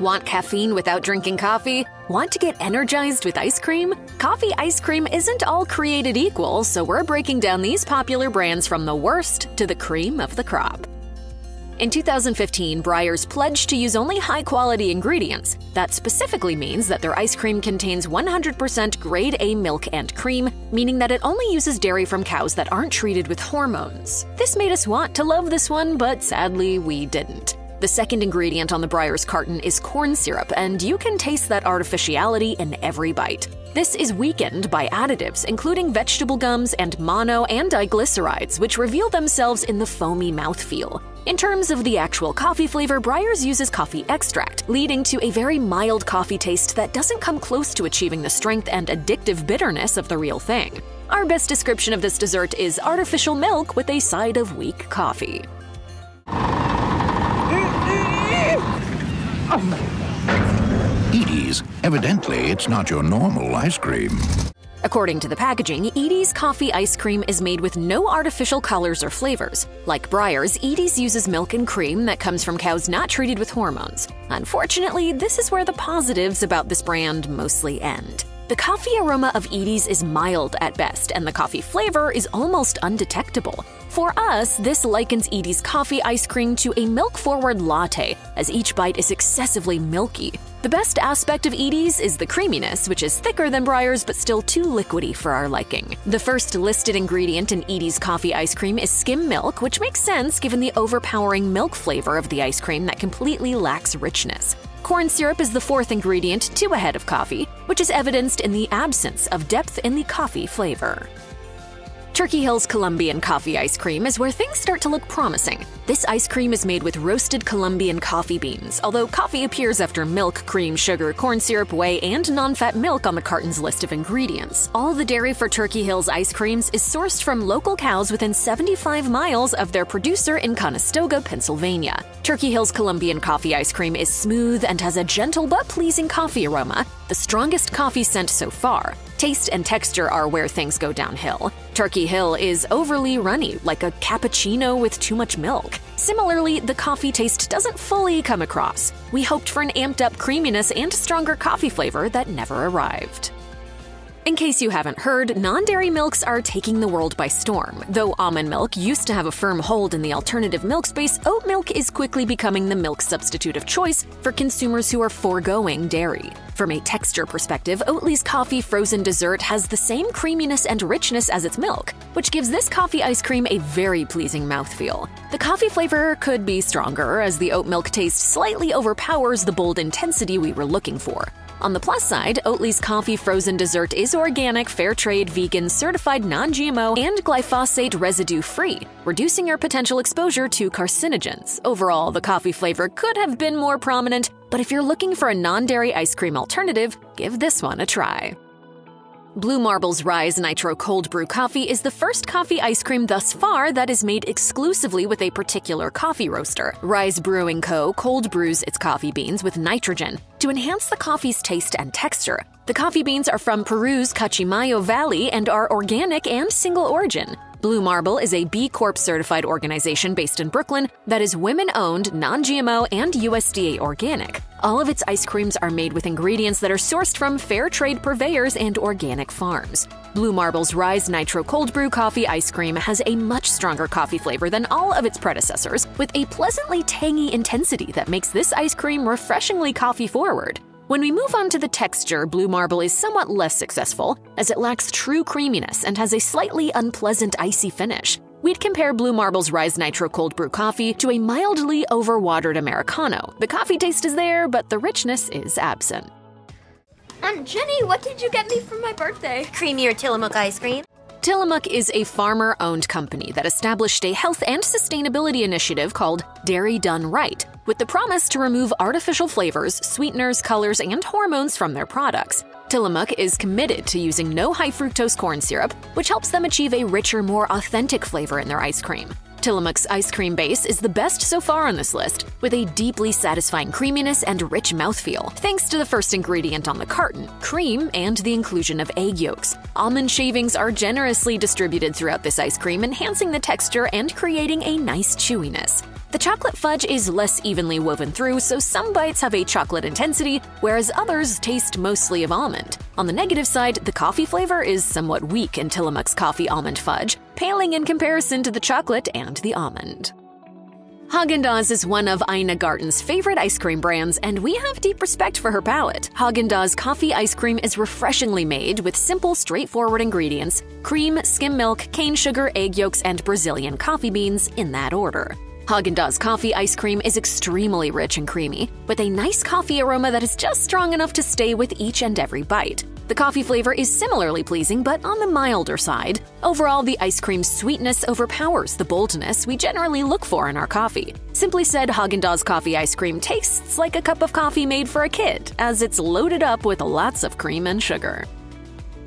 Want caffeine without drinking coffee? Want to get energized with ice cream? Coffee ice cream isn't all created equal, so we're breaking down these popular brands from the worst to the cream of the crop. In 2015, Breyers pledged to use only high quality ingredients. That specifically means that their ice cream contains 100% grade A milk and cream, meaning that it only uses dairy from cows that aren't treated with hormones. This made us want to love this one, but sadly, we didn't. The second ingredient on the Breyers carton is corn syrup, and you can taste that artificiality in every bite. This is weakened by additives, including vegetable gums and mono and diglycerides, which reveal themselves in the foamy mouthfeel. In terms of the actual coffee flavor, Breyers uses coffee extract, leading to a very mild coffee taste that doesn't come close to achieving the strength and addictive bitterness of the real thing. Our best description of this dessert is artificial milk with a side of weak coffee. Edy's. Evidently, it's not your normal ice cream. According to the packaging, Edy's coffee ice cream is made with no artificial colors or flavors. Like Breyers, Edy's uses milk and cream that comes from cows not treated with hormones. Unfortunately, this is where the positives about this brand mostly end. The coffee aroma of Edy's is mild at best, and the coffee flavor is almost undetectable. For us, this likens Edy's coffee ice cream to a milk forward latte, as each bite is excessively milky. The best aspect of Edy's is the creaminess, which is thicker than Breyers but still too liquidy for our liking. The first listed ingredient in Edy's coffee ice cream is skim milk, which makes sense given the overpowering milk flavor of the ice cream that completely lacks richness. Corn syrup is the fourth ingredient, two ahead of coffee, which is evidenced in the absence of depth in the coffee flavor. Turkey Hill's Colombian coffee ice cream is where things start to look promising. This ice cream is made with roasted Colombian coffee beans, although coffee appears after milk, cream, sugar, corn syrup, whey, and non fat milk on the carton's list of ingredients. All the dairy for Turkey Hill's ice creams is sourced from local cows within 75 miles of their producer in Conestoga, Pennsylvania. Turkey Hill's Colombian coffee ice cream is smooth and has a gentle but pleasing coffee aroma, the strongest coffee scent so far. Taste and texture are where things go downhill. Turkey Hill is overly runny, like a cappuccino with too much milk. Similarly, the coffee taste doesn't fully come across. We hoped for an amped up creaminess and stronger coffee flavor that never arrived. In case you haven't heard, non dairy milks are taking the world by storm. Though almond milk used to have a firm hold in the alternative milk space, oat milk is quickly becoming the milk substitute of choice for consumers who are foregoing dairy. From a texture perspective, Oatly's coffee frozen dessert has the same creaminess and richness as its milk, which gives this coffee ice cream a very pleasing mouthfeel. The coffee flavor could be stronger, as the oat milk taste slightly overpowers the bold intensity we were looking for. On the plus side, Oatly's coffee frozen dessert is organic, fair trade, vegan, certified non GMO, and glyphosate residue free, reducing your potential exposure to carcinogens. Overall, the coffee flavor could have been more prominent, but if you're looking for a non dairy ice cream alternative, give this one a try. Blue Marble's Rise Nitro Cold Brew Coffee is the first coffee ice cream thus far that is made exclusively with a particular coffee roaster. Rise Brewing Co. cold brews its coffee beans with nitrogen to enhance the coffee's taste and texture. The coffee beans are from Peru's Chanchamayo Valley and are organic and single origin. Blue Marble is a B Corp certified organization based in Brooklyn that is women owned, non GMO, and USDA organic. All of its ice creams are made with ingredients that are sourced from fair trade purveyors and organic farms. Blue Marble's Rise Nitro Cold Brew Coffee Ice Cream has a much stronger coffee flavor than all of its predecessors, with a pleasantly tangy intensity that makes this ice cream refreshingly coffee forward. When we move on to the texture, Blue Marble is somewhat less successful, as it lacks true creaminess and has a slightly unpleasant icy finish. We'd compare Blue Marble's Rise Nitro Cold Brew coffee to a mildly overwatered Americano. The coffee taste is there, but the richness is absent. Aunt Jenny, what did you get me for my birthday? Creamier Tillamook ice cream. Tillamook is a farmer owned company that established a health and sustainability initiative called Dairy Done Right, with the promise to remove artificial flavors, sweeteners, colors, and hormones from their products. Tillamook is committed to using no high fructose corn syrup, which helps them achieve a richer, more authentic flavor in their ice cream. Tillamook's ice cream base is the best so far on this list, with a deeply satisfying creaminess and rich mouthfeel, thanks to the first ingredient on the carton, cream, and the inclusion of egg yolks. Almond shavings are generously distributed throughout this ice cream, enhancing the texture and creating a nice chewiness. The chocolate fudge is less evenly woven through, so some bites have a chocolate intensity, whereas others taste mostly of almond. On the negative side, the coffee flavor is somewhat weak in Tillamook's coffee almond fudge, paling in comparison to the chocolate and the almond. Haagen-Dazs is one of Ina Garten's favorite ice cream brands, and we have deep respect for her palate. Haagen-Dazs coffee ice cream is refreshingly made with simple, straightforward ingredients: cream, skim milk, cane sugar, egg yolks, and Brazilian coffee beans in that order. Haagen-Dazs coffee ice cream is extremely rich and creamy, with a nice coffee aroma that is just strong enough to stay with each and every bite. The coffee flavor is similarly pleasing, but on the milder side. Overall, the ice cream's sweetness overpowers the boldness we generally look for in our coffee. Simply said, Haagen-Dazs coffee ice cream tastes like a cup of coffee made for a kid, as it's loaded up with lots of cream and sugar.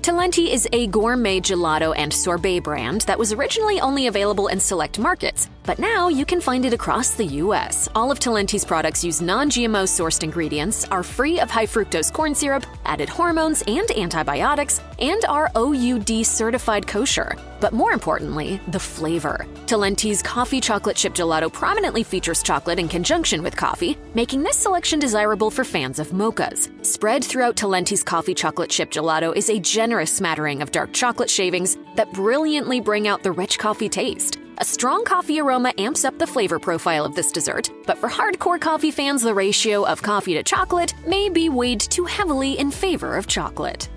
Talenti is a gourmet gelato and sorbet brand that was originally only available in select markets, but now you can find it across the US. All of Talenti's products use non GMO sourced ingredients, are free of high fructose corn syrup, added hormones, and antibiotics, and are OUD certified kosher. But more importantly, the flavor. Talenti's coffee chocolate chip gelato prominently features chocolate in conjunction with coffee, making this selection desirable for fans of mochas. Spread throughout Talenti's coffee chocolate chip gelato is a generous smattering of dark chocolate shavings that brilliantly bring out the rich coffee taste. A strong coffee aroma amps up the flavor profile of this dessert, but for hardcore coffee fans, the ratio of coffee to chocolate may be weighed too heavily in favor of chocolate.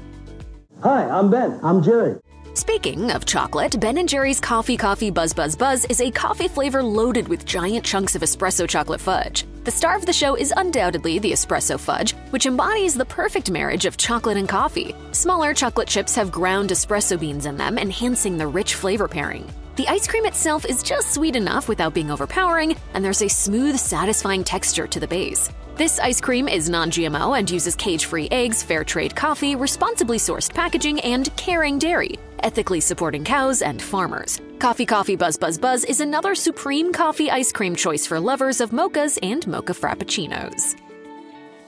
Hi, I'm Ben. I'm Jerry. Speaking of chocolate, Ben & Jerry's Coffee Coffee Buzz Buzz Buzz is a coffee flavor loaded with giant chunks of espresso chocolate fudge. The star of the show is undoubtedly the espresso fudge, which embodies the perfect marriage of chocolate and coffee. Smaller chocolate chips have ground espresso beans in them, enhancing the rich flavor pairing. The ice cream itself is just sweet enough without being overpowering, and there's a smooth, satisfying texture to the base. This ice cream is non GMO and uses cage free eggs, fair trade coffee, responsibly sourced packaging, and caring dairy, ethically supporting cows and farmers. Coffee Coffee Buzz Buzz Buzz is another supreme coffee ice cream choice for lovers of mochas and mocha frappuccinos.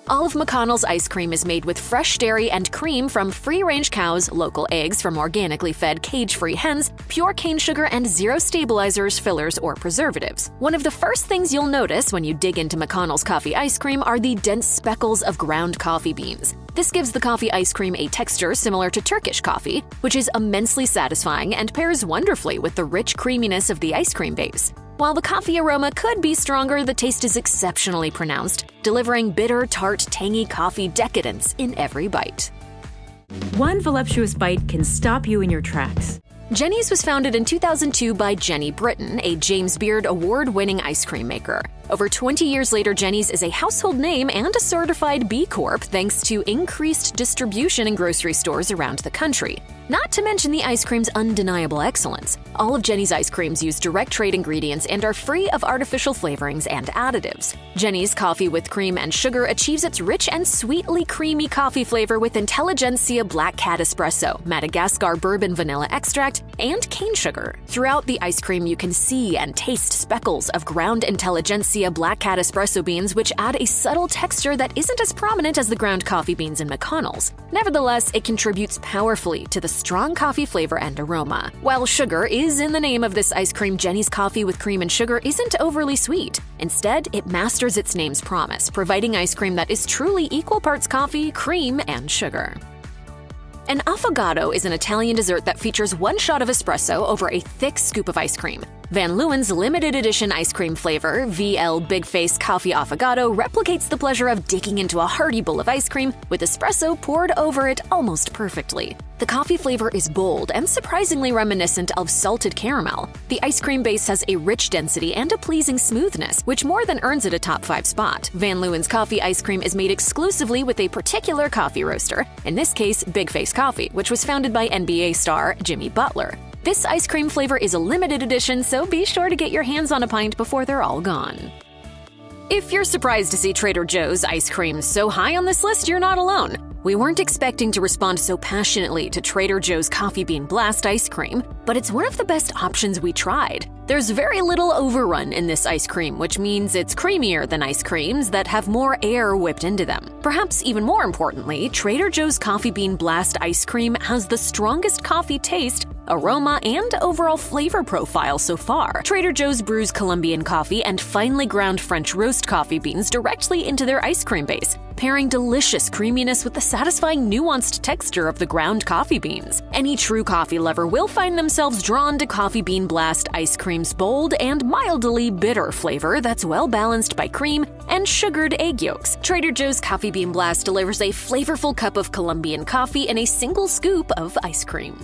Olive McConnell's ice cream is made with fresh dairy and cream from free range cows, local eggs from organically fed cage free hens, pure cane sugar, and zero stabilizers, fillers, or preservatives. One of the first things you'll notice when you dig into McConnell's coffee ice cream are the dense speckles of ground coffee beans. This gives the coffee ice cream a texture similar to Turkish coffee, which is immensely satisfying and pairs wonderfully with the rich creaminess of the ice cream base. While the coffee aroma could be stronger, the taste is exceptionally pronounced, delivering bitter, tart, tangy coffee decadence in every bite. One voluptuous bite can stop you in your tracks. Jeni's was founded in 2002 by Jeni Britton, a James Beard award winning ice cream maker. Over 20 years later, Jeni's is a household name and a certified B Corp thanks to increased distribution in grocery stores around the country. Not to mention the ice cream's undeniable excellence. All of Jeni's ice creams use direct trade ingredients and are free of artificial flavorings and additives. Jeni's coffee with cream and sugar achieves its rich and sweetly creamy coffee flavor with Intelligentsia Black Cat Espresso, Madagascar Bourbon Vanilla Extract, and cane sugar. Throughout the ice cream, you can see and taste speckles of ground Intelligentsia Black Cat Espresso beans, which add a subtle texture that isn't as prominent as the ground coffee beans in McConnell's. Nevertheless, it contributes powerfully to the strong coffee flavor and aroma. While sugar is in the name of this ice cream, Jeni's coffee with cream and sugar isn't overly sweet. Instead, it masters its name's promise, providing ice cream that is truly equal parts coffee, cream, and sugar. An affogato is an Italian dessert that features one shot of espresso over a thick scoop of ice cream. Van Leeuwen's limited edition ice cream flavor, VL Big Face Coffee Affogato, replicates the pleasure of digging into a hearty bowl of ice cream with espresso poured over it almost perfectly. The coffee flavor is bold and surprisingly reminiscent of salted caramel. The ice cream base has a rich density and a pleasing smoothness, which more than earns it a top 5 spot. Van Leeuwen's coffee ice cream is made exclusively with a particular coffee roaster, in this case, Big Face Coffee, which was founded by NBA star Jimmy Butler. This ice cream flavor is a limited edition, so be sure to get your hands on a pint before they're all gone. If you're surprised to see Trader Joe's ice cream so high on this list, you're not alone. We weren't expecting to respond so passionately to Trader Joe's Coffee Bean Blast ice cream, but it's one of the best options we tried. There's very little overrun in this ice cream, which means it's creamier than ice creams that have more air whipped into them. Perhaps even more importantly, Trader Joe's Coffee Bean Blast ice cream has the strongest coffee taste aroma, and overall flavor profile so far. Trader Joe's brews Colombian coffee and finely ground French roast coffee beans directly into their ice cream base, pairing delicious creaminess with the satisfying nuanced texture of the ground coffee beans. Any true coffee lover will find themselves drawn to Coffee Bean Blast ice cream's bold and mildly bitter flavor that's well balanced by cream and sugared egg yolks. Trader Joe's Coffee Bean Blast delivers a flavorful cup of Colombian coffee in a single scoop of ice cream.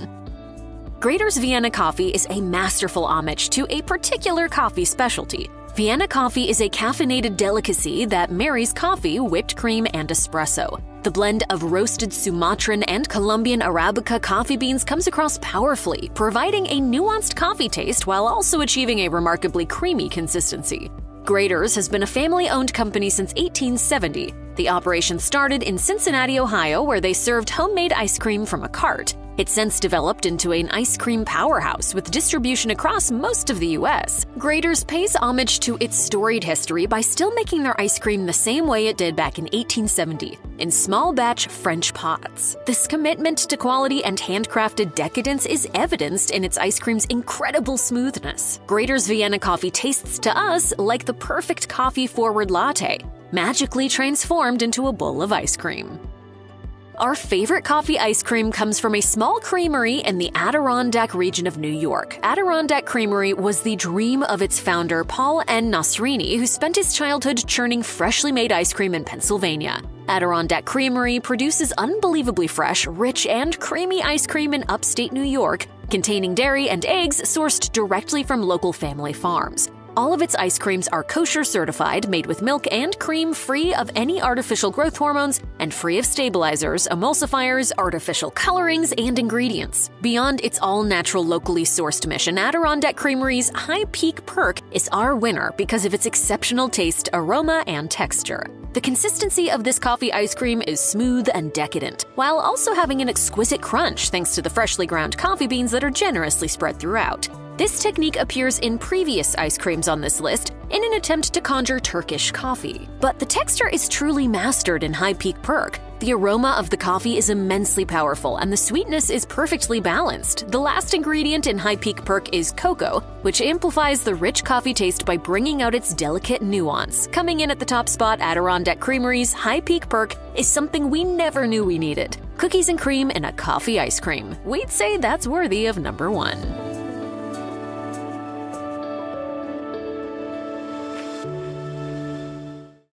Graeter's Vienna coffee is a masterful homage to a particular coffee specialty. Vienna coffee is a caffeinated delicacy that marries coffee, whipped cream, and espresso. The blend of roasted Sumatran and Colombian Arabica coffee beans comes across powerfully, providing a nuanced coffee taste while also achieving a remarkably creamy consistency. Graeter's has been a family owned company since 1870. The operation started in Cincinnati, Ohio, where they served homemade ice cream from a cart. It's since developed into an ice cream powerhouse with distribution across most of the US. Graeter's pays homage to its storied history by still making their ice cream the same way it did back in 1870, in small batch French pots. This commitment to quality and handcrafted decadence is evidenced in its ice cream's incredible smoothness. Graeter's Vienna coffee tastes to us like the perfect coffee forward latte, magically transformed into a bowl of ice cream. Our favorite coffee ice cream comes from a small creamery in the Adirondack region of New York. Adirondack Creamery was the dream of its founder, Paul N. Nasrini, who spent his childhood churning freshly made ice cream in Pennsylvania. Adirondack Creamery produces unbelievably fresh, rich, and creamy ice cream in upstate New York, containing dairy and eggs sourced directly from local family farms. All of its ice creams are kosher certified, made with milk and cream free of any artificial growth hormones and free of stabilizers, emulsifiers, artificial colorings, and ingredients. Beyond its all natural, locally sourced mission, Adirondack Creamery's High Peak Perk is our winner because of its exceptional taste, aroma, and texture. The consistency of this coffee ice cream is smooth and decadent, while also having an exquisite crunch thanks to the freshly ground coffee beans that are generously spread throughout. This technique appears in previous ice creams on this list in an attempt to conjure Turkish coffee. But the texture is truly mastered in High Peak Perk. The aroma of the coffee is immensely powerful and the sweetness is perfectly balanced. The last ingredient in High Peak Perk is cocoa, which amplifies the rich coffee taste by bringing out its delicate nuance. Coming in at the top spot, Adirondack Creamery's High Peak Perk is something we never knew we needed. Cookies and cream in a coffee ice cream. We'd say that's worthy of number one.